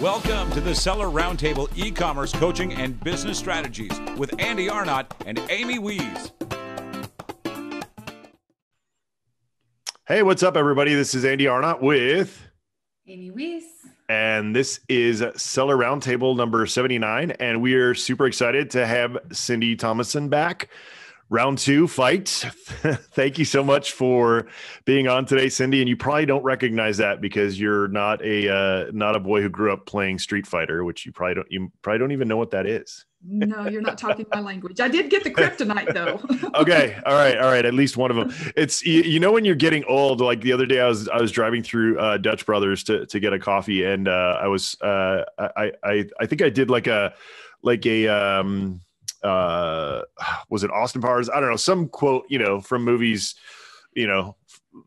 Welcome to the Seller Roundtable e commerce coaching and business strategies with Andy Arnott and Amy Wees. Hey, what's up, everybody? This is Andy Arnott with Amy Wees. And this is Seller Roundtable number 79. And we are super excited to have Cyndi Thomason back round two fight. Thank you so much for being on today, Cyndi. And you probably don't recognize that because you're not a uh, not a boy who grew up playing Street Fighter, which you probably don't you probably don't even know what that is. no, you're not talking my language. I did get the kryptonite though. okay, all right, all right. At least one of them. It's you, you, know when you're getting old. Like the other day, I was I was driving through uh, Dutch Brothers to to get a coffee, and uh, I was uh, I I I think I did like a like a um uh was it austin powers? I don't know some quote you know from movies you know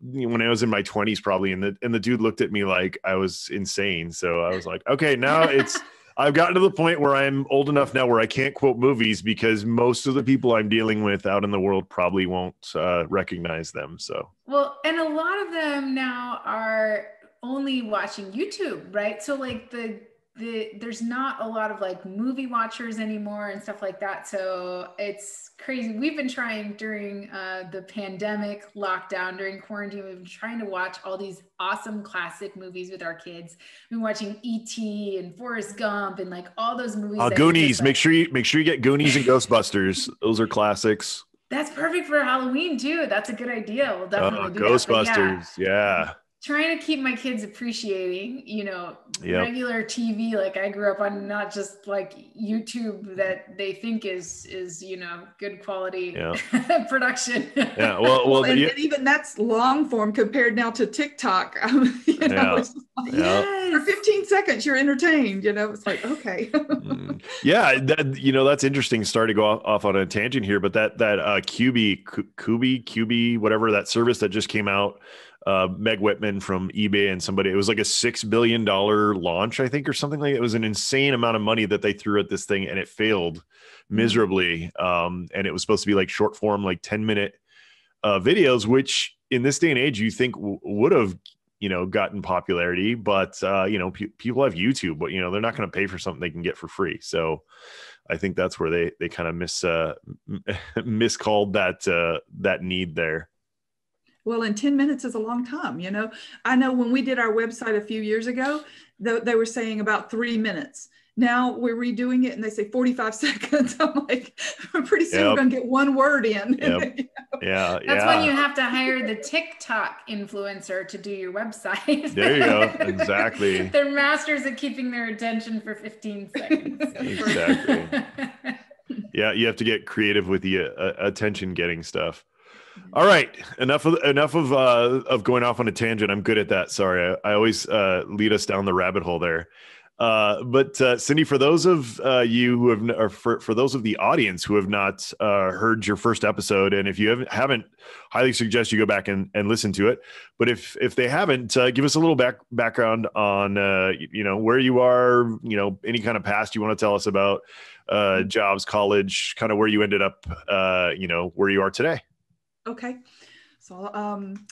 when i was in my 20s probably and the and the dude looked at me like i was insane. So i was like okay now it's i've gotten to the point where i'm old enough now where i can't quote movies because most of the people i'm dealing with out in the world probably won't uh, recognize them. So. Well and a lot of them now are only watching youtube right? So like the the there's not a lot of like movie watchers anymore and stuff like that. So it's crazy. We've been trying during uh, the pandemic lockdown during quarantine we've been trying to watch all these awesome classic movies with our kids. We've been watching et and forrest gump and like all those movies uh, goonies make sure you make sure you get goonies and ghostbusters. Those are classics. That's perfect for halloween too. That's a good idea. We'll definitely uh, do ghostbusters yeah. yeah trying to keep my kids appreciating, you know, yep. regular TV like I grew up on, not just like YouTube that they think is is you know good quality yeah. production. Yeah, well, well, and, and, even that's long form compared now to TikTok. you know, yeah. Like, yes. for 15 seconds you're entertained. You know, it's like okay. mm. Yeah, that you know that's interesting. Start to go off, off on a tangent here, but that that uh, QB, QB, QB, whatever that service that just came out uh, Meg Whitman from eBay and somebody. It was like a six billion dollar launch, I think, or something like. It. it was an insane amount of money that they threw at this thing, and it failed mm-hmm. miserably. Um, and it was supposed to be like short form, like ten minute uh, videos, which in this day and age you think w- would have you know gotten popularity, but uh, you know pe- people have YouTube, but you know they're not going to pay for something they can get for free. So. I think that's where they they kind of miss uh, miscalled that uh, that need there. Well, in 10 minutes is a long time. You know, I know when we did our website a few years ago, they were saying about three minutes. Now we're redoing it and they say 45 seconds. I'm like, pretty soon yep. we're going to get one word in. Yep. you know? Yeah. That's yeah. when you have to hire the TikTok influencer to do your website. there you go. Exactly. They're masters at keeping their attention for 15 seconds. exactly. yeah. You have to get creative with the uh, attention getting stuff. All right, enough of enough of uh, of going off on a tangent. I'm good at that. Sorry, I, I always uh, lead us down the rabbit hole there. Uh, but uh, Cyndi, for those of uh, you who have, or for, for those of the audience who have not uh, heard your first episode, and if you haven't, haven't, highly suggest you go back and, and listen to it. But if if they haven't, uh, give us a little back background on uh, you know where you are, you know any kind of past you want to tell us about, uh, jobs, college, kind of where you ended up, uh, you know where you are today. Okay. So, um,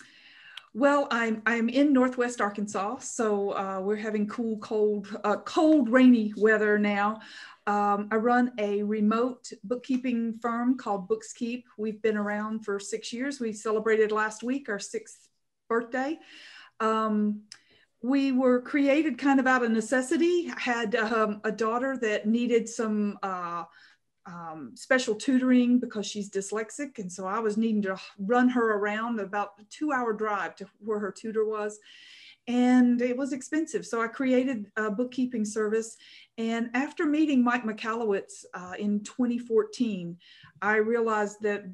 well, I'm I'm in Northwest Arkansas, so uh, we're having cool, cold, uh, cold, rainy weather now. Um, I run a remote bookkeeping firm called Bookskeep. We've been around for six years. We celebrated last week our sixth birthday. Um, we were created kind of out of necessity. I had um, a daughter that needed some. Uh, um, special tutoring because she's dyslexic. And so I was needing to run her around about a two hour drive to where her tutor was. And it was expensive. So I created a bookkeeping service. And after meeting Mike Michalowicz uh, in 2014, I realized that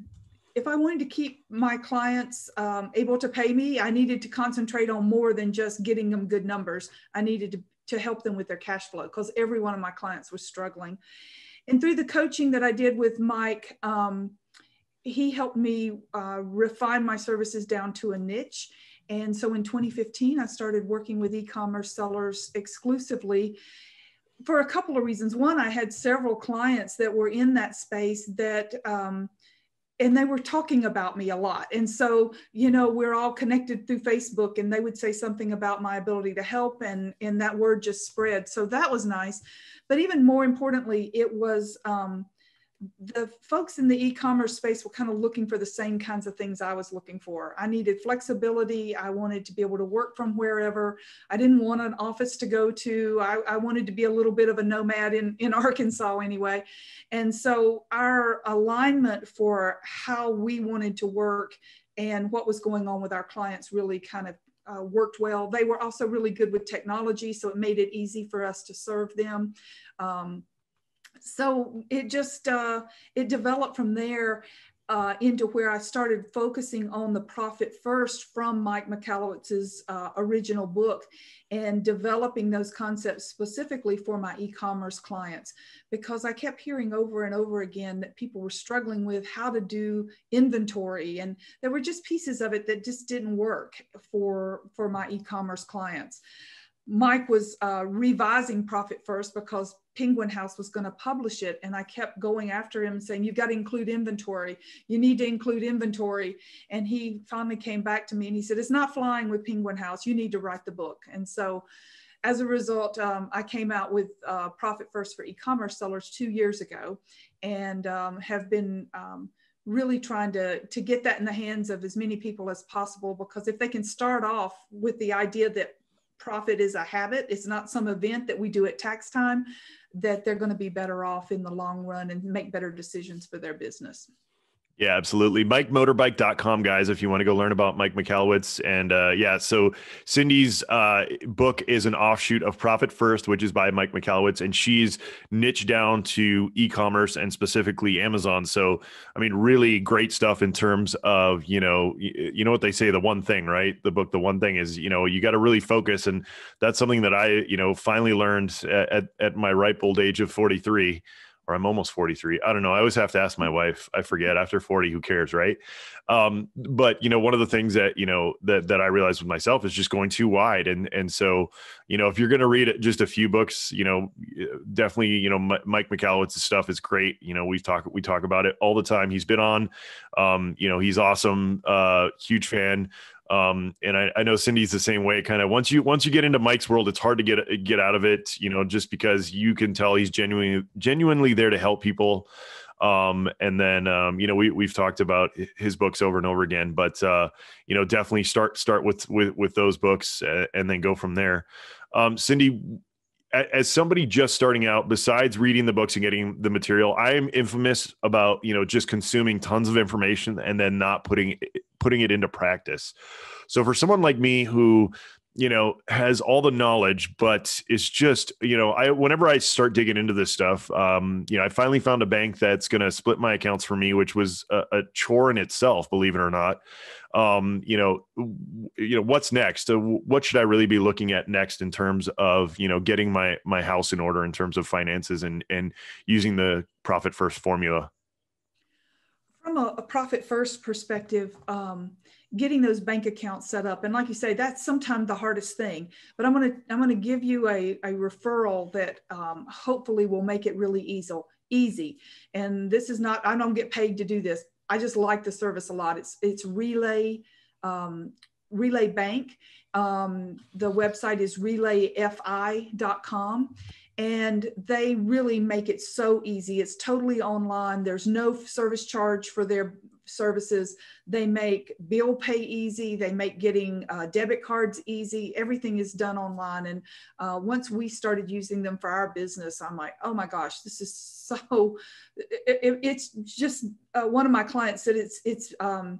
if I wanted to keep my clients um, able to pay me, I needed to concentrate on more than just getting them good numbers. I needed to, to help them with their cash flow because every one of my clients was struggling. And through the coaching that I did with Mike, um, he helped me uh, refine my services down to a niche. And so in 2015, I started working with e commerce sellers exclusively for a couple of reasons. One, I had several clients that were in that space that um, and they were talking about me a lot. And so, you know, we're all connected through Facebook and they would say something about my ability to help and, and that word just spread. So that was nice. But even more importantly, it was, um, the folks in the e-commerce space were kind of looking for the same kinds of things I was looking for. I needed flexibility. I wanted to be able to work from wherever. I didn't want an office to go to. I, I wanted to be a little bit of a nomad in, in Arkansas anyway. And so our alignment for how we wanted to work and what was going on with our clients really kind of uh, worked well. They were also really good with technology, so it made it easy for us to serve them. Um, so it just uh, it developed from there uh, into where I started focusing on the profit first from Mike Michalowicz's uh, original book and developing those concepts specifically for my e-commerce clients because I kept hearing over and over again that people were struggling with how to do inventory and there were just pieces of it that just didn't work for for my e-commerce clients. Mike was uh, revising Profit First because Penguin House was going to publish it. And I kept going after him saying, You've got to include inventory. You need to include inventory. And he finally came back to me and he said, It's not flying with Penguin House. You need to write the book. And so as a result, um, I came out with uh, Profit First for e commerce sellers two years ago and um, have been. Um, really trying to to get that in the hands of as many people as possible because if they can start off with the idea that profit is a habit, it's not some event that we do at tax time, that they're going to be better off in the long run and make better decisions for their business. Yeah, absolutely. MikeMotorbike.com, guys, if you want to go learn about Mike Michalowicz. And uh, yeah, so Cyndi's uh, book is an offshoot of Profit First, which is by Mike Michalowicz, and she's niched down to e commerce and specifically Amazon. So, I mean, really great stuff in terms of, you know, you know what they say, the one thing, right? The book, the one thing is, you know, you got to really focus. And that's something that I, you know, finally learned at, at my ripe old age of 43 or I'm almost 43. I don't know. I always have to ask my wife. I forget after 40, who cares, right? Um, but you know, one of the things that you know that that I realized with myself is just going too wide, and and so you know, if you're going to read just a few books, you know, definitely you know Mike Michalowicz's stuff is great. You know, we talk we talk about it all the time. He's been on. Um, you know, he's awesome. Uh, huge fan. Um, and I, I, know Cyndi's the same way. Kind of once you once you get into Mike's world, it's hard to get get out of it. You know, just because you can tell he's genuinely genuinely there to help people. Um, and then um, you know we we've talked about his books over and over again, but uh, you know definitely start start with with with those books uh, and then go from there. Um, Cyndi, as somebody just starting out besides reading the books and getting the material i am infamous about you know just consuming tons of information and then not putting putting it into practice. So for someone like me who you know has all the knowledge but it's just you know i whenever i start digging into this stuff um you know i finally found a bank that's going to split my accounts for me which was a, a chore in itself believe it or not um, you know, you know, what's next? Uh, what should I really be looking at next in terms of you know getting my my house in order in terms of finances and and using the profit first formula? From a, a profit first perspective, um, getting those bank accounts set up, and like you say, that's sometimes the hardest thing. But I'm gonna I'm gonna give you a, a referral that um, hopefully will make it really easy easy. And this is not, I don't get paid to do this. I just like the service a lot. It's it's Relay um, Relay Bank. Um, the website is relayfi.com and they really make it so easy. It's totally online. There's no service charge for their services. They make bill pay easy. They make getting uh, debit cards easy. Everything is done online. And uh, once we started using them for our business, I'm like, oh my gosh, this is so. It, it's just uh, one of my clients said it's it's. Um,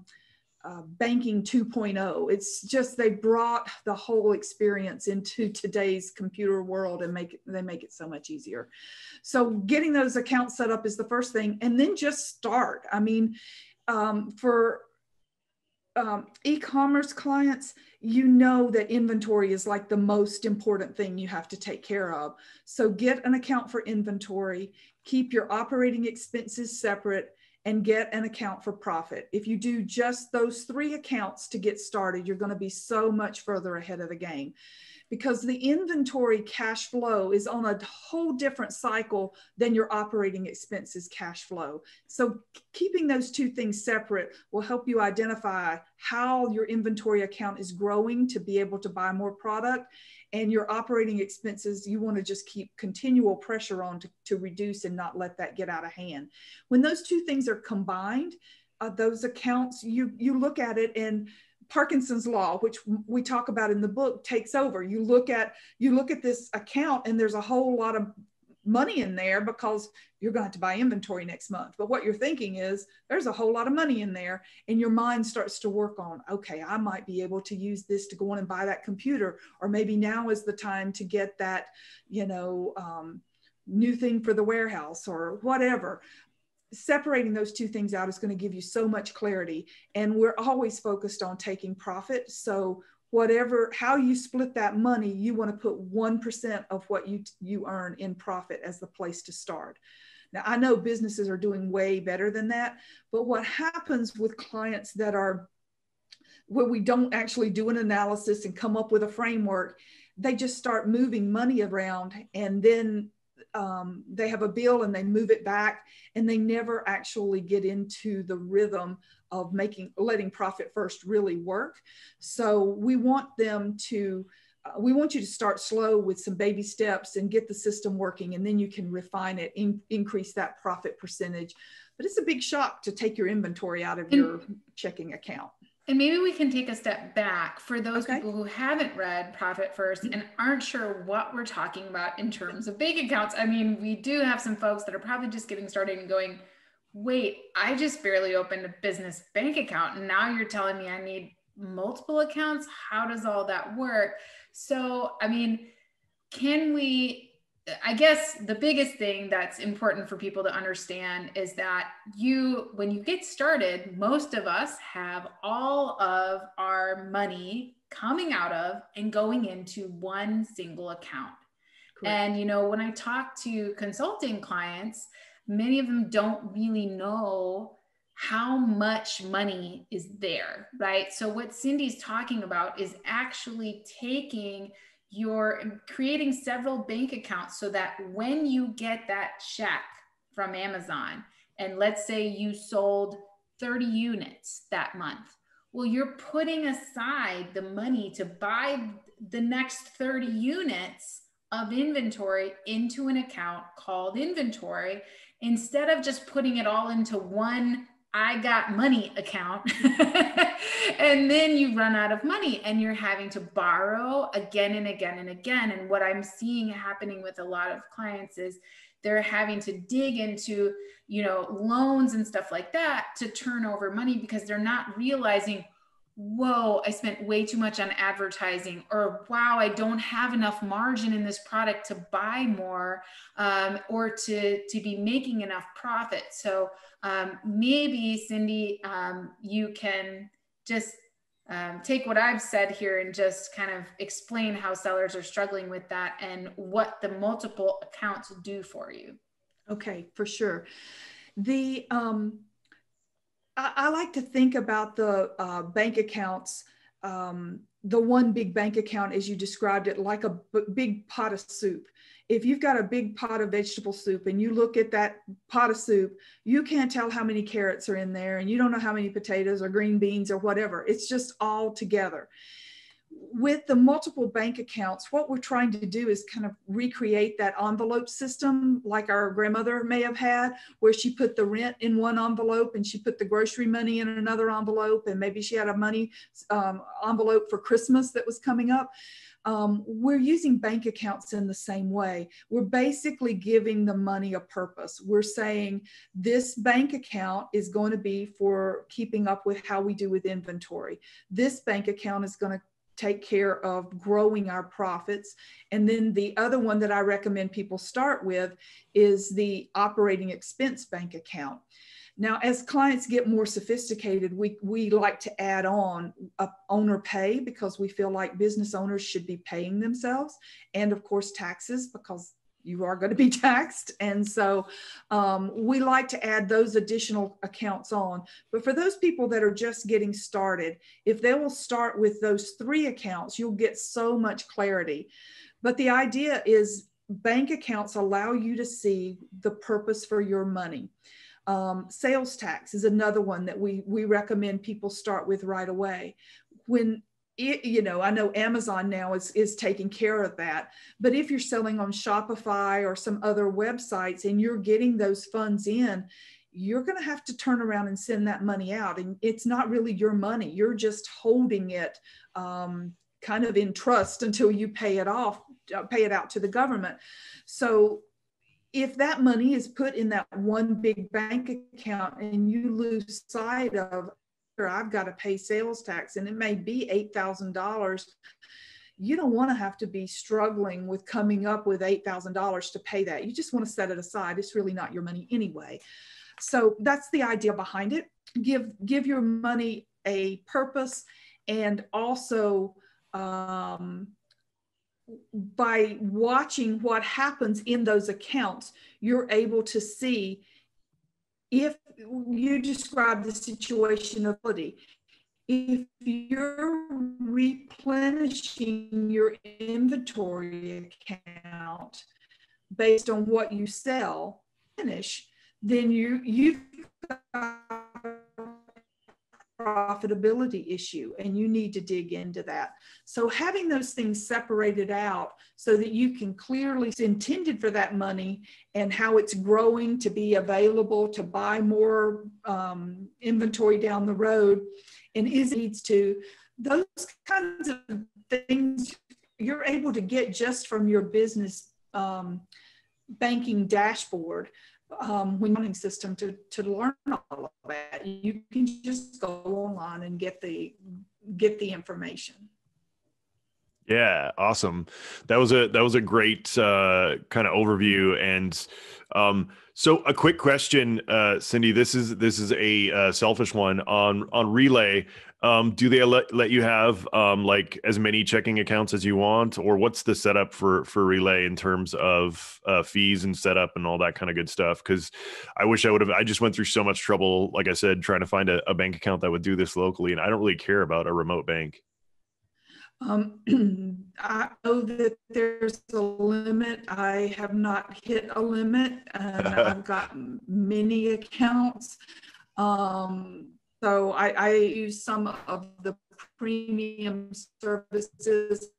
uh, banking 2.0 it's just they brought the whole experience into today's computer world and make they make it so much easier so getting those accounts set up is the first thing and then just start i mean um, for um, e-commerce clients, you know that inventory is like the most important thing you have to take care of. So get an account for inventory, keep your operating expenses separate, and get an account for profit. If you do just those three accounts to get started, you're going to be so much further ahead of the game. Because the inventory cash flow is on a whole different cycle than your operating expenses cash flow. So keeping those two things separate will help you identify how your inventory account is growing to be able to buy more product and your operating expenses you want to just keep continual pressure on to, to reduce and not let that get out of hand when those two things are combined uh, those accounts you you look at it and Parkinson's law, which we talk about in the book, takes over. You look at you look at this account, and there's a whole lot of money in there because you're going to, have to buy inventory next month. But what you're thinking is there's a whole lot of money in there, and your mind starts to work on, okay, I might be able to use this to go on and buy that computer, or maybe now is the time to get that, you know, um, new thing for the warehouse or whatever separating those two things out is going to give you so much clarity. And we're always focused on taking profit. So whatever how you split that money you want to put 1% of what you you earn in profit as the place to start. Now i know businesses are doing way better than that but what happens with clients that are where we don't actually do an analysis and come up with a framework they just start moving money around and then um, they have a bill and they move it back and they never actually get into the rhythm of making letting profit first really work. So we want them to uh, we want you to start slow with some baby steps and get the system working and then you can refine it in, increase that profit percentage. But it's a big shock to take your inventory out of your checking account and maybe we can take a step back for those okay. people who haven't read Profit First and aren't sure what we're talking about in terms of bank accounts. I mean, we do have some folks that are probably just getting started and going, wait, I just barely opened a business bank account. And now you're telling me I need multiple accounts. How does all that work? So, I mean, can we I guess the biggest thing that's important for people to understand is that you, when you get started, most of us have all of our money coming out of and going into one single account. Correct. And, you know, when I talk to consulting clients, many of them don't really know how much money is there, right? So, what Cyndi's talking about is actually taking you're creating several bank accounts so that when you get that check from Amazon, and let's say you sold 30 units that month, well, you're putting aside the money to buy the next 30 units of inventory into an account called inventory instead of just putting it all into one I got money account. and then you run out of money and you're having to borrow again and again and again. And what I'm seeing happening with a lot of clients is they're having to dig into, you know, loans and stuff like that to turn over money because they're not realizing whoa, I spent way too much on advertising, or wow, I don't have enough margin in this product to buy more um, or to, to be making enough profit. So um, maybe, Cyndi, um, you can just um, take what I've said here and just kind of explain how sellers are struggling with that and what the multiple accounts do for you. Okay, for sure. The um, I, like to think about the uh, bank accounts, um, the one big bank account, as you described it, like a big pot of soup. If you've got a big pot of vegetable soup and you look at that pot of soup, you can't tell how many carrots are in there and you don't know how many potatoes or green beans or whatever. It's just all together with the multiple bank accounts, what we're trying to do is kind of recreate that envelope system like our grandmother may have had, where she put the rent in one envelope and she put the grocery money in another envelope, and maybe she had a money um, envelope for Christmas that was coming up. Um, we're using bank accounts in the same way. We're basically giving the money a purpose. We're saying this bank account is going to be for keeping up with how we do with inventory. This bank account is going to take care of growing our profits. And then the other one that I recommend people start with is the operating expense bank account. Now, as clients get more sophisticated, we, we like to add on a owner pay because we feel like business owners should be paying themselves, and of course, taxes because you are going to be taxed. And so um, we like to add those additional accounts on. But for those people that are just getting started, if they will start with those three accounts, you'll get so much clarity. But the idea is bank accounts allow you to see the purpose for your money. Um, sales tax is another one that we, we recommend people start with right away. When it, you know, I know Amazon now is, is taking care of that. But if you're selling on Shopify or some other websites and you're getting those funds in, you're going to have to turn around and send that money out. And it's not really your money. You're just holding it um, kind of in trust until you pay it off, uh, pay it out to the government. So if that money is put in that one big bank account and you lose sight of I've got to pay sales tax and it may be $8,000. You don't want to have to be struggling with coming up with $8,000 to pay that. You just want to set it aside. It's really not your money anyway. So that's the idea behind it. Give give your money a purpose and also um, by watching what happens in those accounts, you're able to see if you describe the situation of if you're replenishing your inventory account based on what you sell finish then you you've got profitability issue and you need to dig into that. So having those things separated out so that you can clearly intended for that money and how it's growing to be available to buy more um, inventory down the road and is needs to those kinds of things you're able to get just from your business um, banking dashboard um, when system to, to learn all of that. You can just go online and get the get the information. Yeah, awesome. That was a that was a great uh, kind of overview. And um, so, a quick question, uh, Cyndi. This is this is a uh, selfish one on on Relay. Um, do they let, let you have um, like as many checking accounts as you want, or what's the setup for for Relay in terms of uh, fees and setup and all that kind of good stuff? Because I wish I would have. I just went through so much trouble, like I said, trying to find a, a bank account that would do this locally, and I don't really care about a remote bank. Um, I know that there's a limit. I have not hit a limit, and I've got many accounts. Um, so I, I use some of the premium services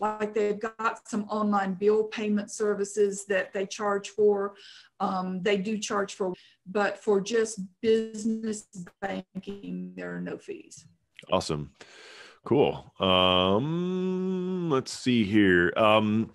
like they've got some online bill payment services that they charge for. Um, they do charge for, but for just business banking, there are no fees. Awesome. Cool. Um, let's see here. Um,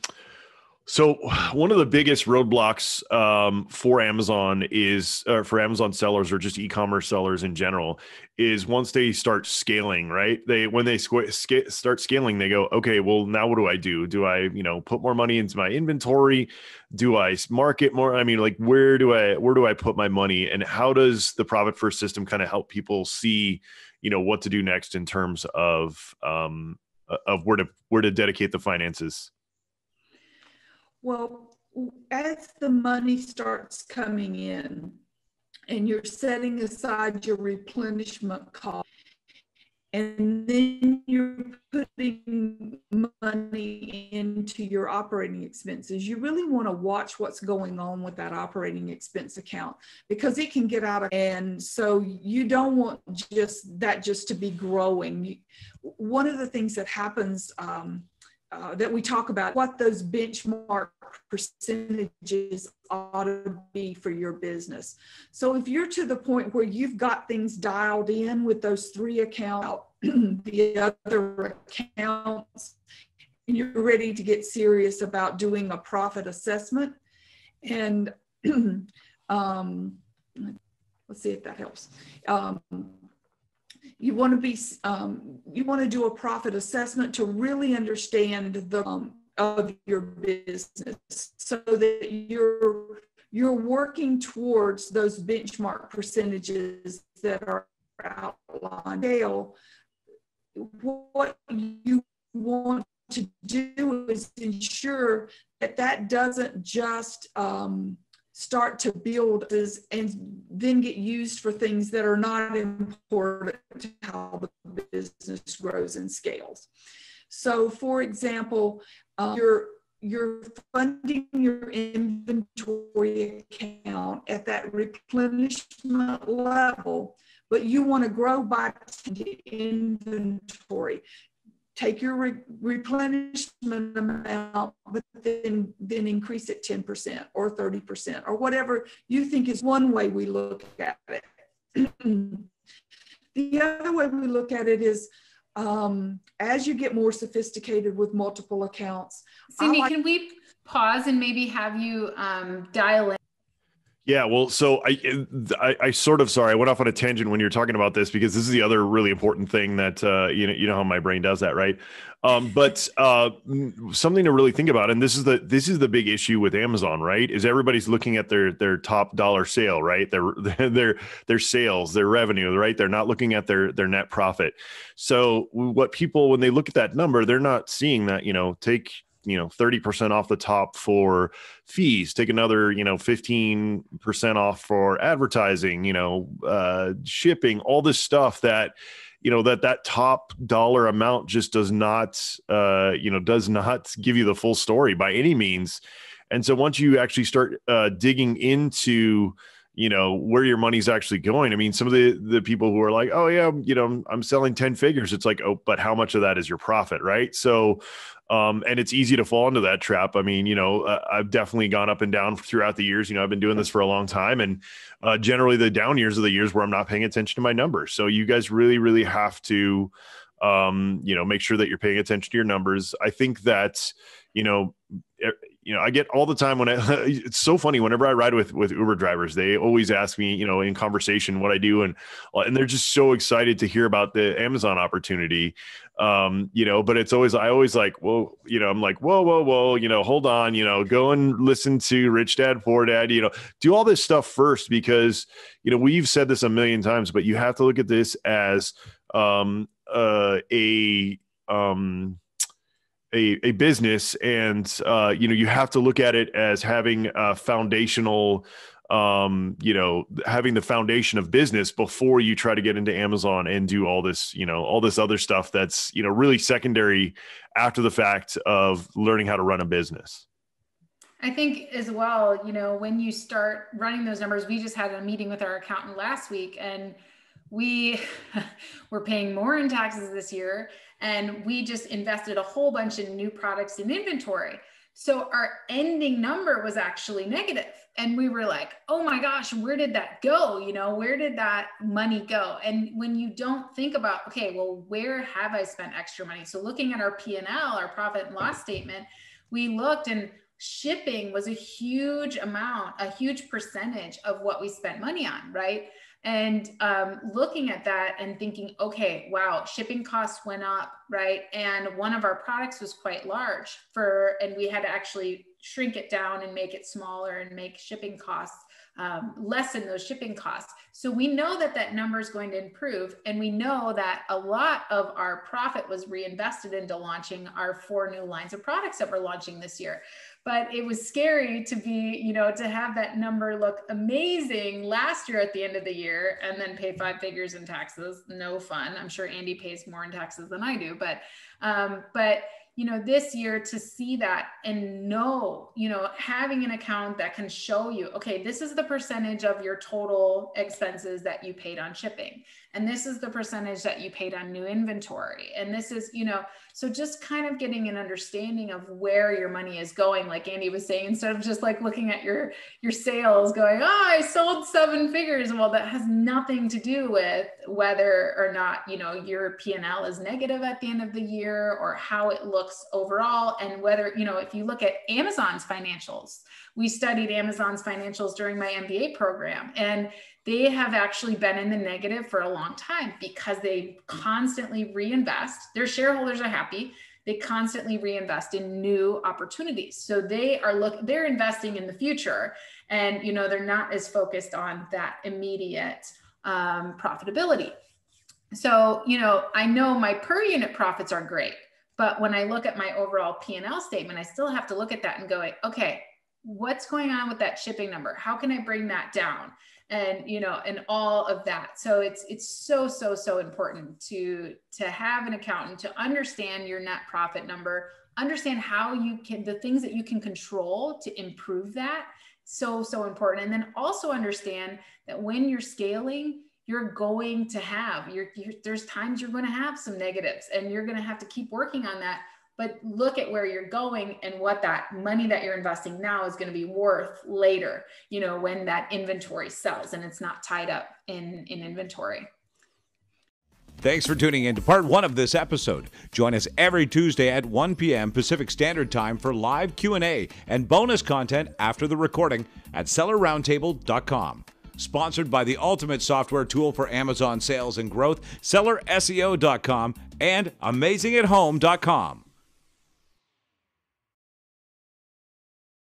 so one of the biggest roadblocks um, for Amazon is, uh, for Amazon sellers or just e-commerce sellers in general, is once they start scaling, right? They when they squ- start scaling, they go, okay, well now what do I do? Do I, you know, put more money into my inventory? Do I market more? I mean, like where do I where do I put my money? And how does the profit first system kind of help people see, you know, what to do next in terms of um, of where to where to dedicate the finances? Well, as the money starts coming in and you're setting aside your replenishment cost, and then you're putting money into your operating expenses, you really want to watch what's going on with that operating expense account because it can get out of and so you don't want just that just to be growing. One of the things that happens um, uh, that we talk about what those benchmark percentages ought to be for your business. So if you're to the point where you've got things dialed in with those three accounts, the other accounts, and you're ready to get serious about doing a profit assessment, and um, let's see if that helps. Um, you want to be um, you want to do a profit assessment to really understand the um, of your business so that you're you're working towards those benchmark percentages that are outlined. Scale what you want to do is ensure that that doesn't just um, start to build and then get used for things that are not important to how the business grows and scales. So, for example, uh, you're you're funding your inventory account at that replenishment level, but you want to grow by inventory take your re- replenishment amount, but then, then increase it 10% or 30% or whatever you think is one way we look at it. the other way we look at it is um, as you get more sophisticated with multiple accounts. Cyndi, like- can we pause and maybe have you um, dial in yeah, well, so I, I, I, sort of sorry I went off on a tangent when you're talking about this because this is the other really important thing that uh, you know you know how my brain does that, right? Um, but uh, something to really think about, and this is the this is the big issue with Amazon, right? Is everybody's looking at their their top dollar sale, right? Their their their sales, their revenue, right? They're not looking at their their net profit. So what people when they look at that number, they're not seeing that you know take you know 30% off the top for fees take another you know 15% off for advertising you know uh, shipping all this stuff that you know that that top dollar amount just does not uh, you know does not give you the full story by any means. And so once you actually start uh, digging into you know where your money's actually going i mean some of the the people who are like oh yeah you know i'm selling 10 figures it's like oh but how much of that is your profit? Right? So um, and it's easy to fall into that trap. I mean, you know, uh, I've definitely gone up and down throughout the years. You know, I've been doing this for a long time, and uh, generally the down years are the years where I'm not paying attention to my numbers. So you guys really, really have to, um, you know, make sure that you're paying attention to your numbers. I think that, you know, you know, I get all the time when I, it's so funny whenever I ride with, with Uber drivers, they always ask me, you know, in conversation what I do. And, uh, and they're just so excited to hear about the Amazon opportunity. Um, you know, but it's always, I always like, well, you know, I'm like, whoa, whoa, whoa, you know, hold on, you know, go and listen to Rich Dad, Poor Dad, you know, do all this stuff first because, you know, we've said this a million times, but you have to look at this as um, uh, a, um, a, a business and uh, you know you have to look at it as having a foundational um, you know having the foundation of business before you try to get into amazon and do all this you know all this other stuff that's you know really secondary after the fact of learning how to run a business. I think as well, you know, when you start running those numbers, we just had a meeting with our accountant last week and we were paying more in taxes this year and we just invested a whole bunch in new products and inventory. So our ending number was actually negative. And we were like, oh my gosh, where did that go? You know, where did that money go? And when you don't think about, okay, well, where have I spent extra money? So looking at our P&L, our profit and loss statement, we looked and shipping was a huge amount, a huge percentage of what we spent money on, right? And um, looking at that and thinking okay wow shipping costs went up right? And one of our products was quite large for and we had to actually shrink it down and make it smaller and make shipping costs um, lessen those shipping costs so we know that that number is going to improve and we know that a lot of our profit was reinvested into launching our four new lines of products that we're launching this year but it was scary to be, you know, to have that number look amazing last year at the end of the year and then pay five figures in taxes. No fun. I'm sure Andy pays more in taxes than I do, but, um, but you know, this year to see that and know, you know, having an account that can show you, okay, this is the percentage of your total expenses that you paid on shipping. And this is the percentage that you paid on new inventory. And this is, you know, so just kind of getting an understanding of where your money is going, like Andy was saying, instead of just like looking at your your sales going, oh, I sold seven figures. Well, that has nothing to do with whether or not, you know, your P&L is negative at the end of the year or how it looks overall and whether, you know, if you look at Amazon's financials, we studied Amazon's financials during my MBA program and they have actually been in the negative for a long time because they constantly reinvest. Their shareholders are happy. They constantly reinvest in new opportunities. So they are look they're investing in the future and you know they're not as focused on that immediate um, profitability. So, you know, I know my per unit profits are great But when I look at my overall P&L statement, I still have to look at that and go, okay, what's going on with that shipping number? How can I bring that down? And you know, and all of that. So it's it's so so so important to to have an accountant to understand your net profit number, understand how you can the things that you can control to improve that. So so important. And then also understand that when you're scaling, you're going to have you're, you're, there's times you're going to have some negatives and you're going to have to keep working on that but look at where you're going and what that money that you're investing now is going to be worth later you know when that inventory sells and it's not tied up in in inventory Thanks for tuning in to part one of this episode. Join us every Tuesday at 1 p.m. Pacific Standard Time for live Q&A and bonus content after the recording at sellerroundtable.com. Sponsored by the ultimate software tool for Amazon sales and growth, sellerseo.com and amazingathome.com.